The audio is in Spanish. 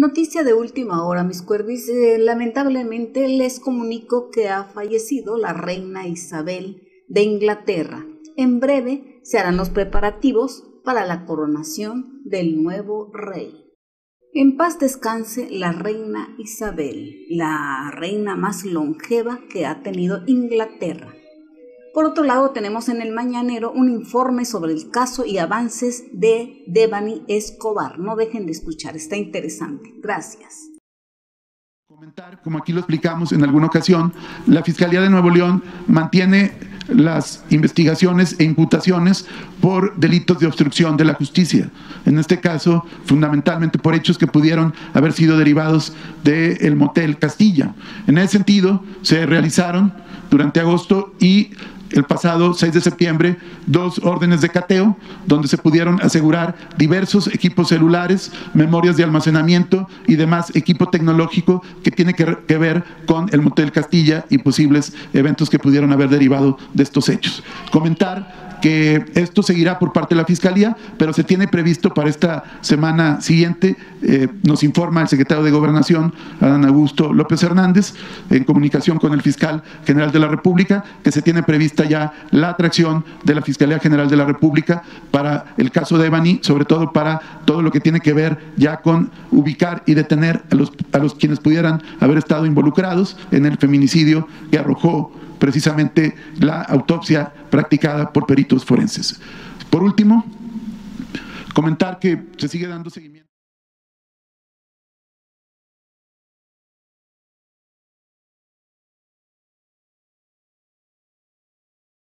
Noticia de última hora, mis cuervis. Eh, lamentablemente les comunico que ha fallecido la reina Isabel de Inglaterra. En breve se harán los preparativos para la coronación del nuevo rey. En paz descanse la reina Isabel, la reina más longeva que ha tenido Inglaterra. Por otro lado, tenemos en el mañanero un informe sobre el caso y avances de Devani Escobar. No dejen de escuchar, está interesante. Gracias. Comentar, como aquí lo explicamos en alguna ocasión, la Fiscalía de Nuevo León mantiene las investigaciones e imputaciones por delitos de obstrucción de la justicia. En este caso, fundamentalmente por hechos que pudieron haber sido derivados del motel Castilla. En ese sentido, se realizaron durante agosto y el pasado 6 de septiembre dos órdenes de cateo donde se pudieron asegurar diversos equipos celulares, memorias de almacenamiento y demás equipo tecnológico que tiene que, que, ver con el Motel Castilla y posibles eventos que pudieron haber derivado de estos hechos. Comentar que esto seguirá por parte de la Fiscalía, pero se tiene previsto para esta semana siguiente, eh, nos informa el secretario de Gobernación, Adán Augusto López Hernández, en comunicación con el fiscal general de la República, que se tiene prevista ya la atracción de la Fiscalía General de la República para el caso de Evani, sobre todo para todo lo que tiene que ver ya con ubicar y detener a los, a los quienes pudieran haber estado involucrados en el feminicidio que arrojó precisamente la autopsia practicada por peritos forenses. Por último, comentar que se sigue dando seguimiento.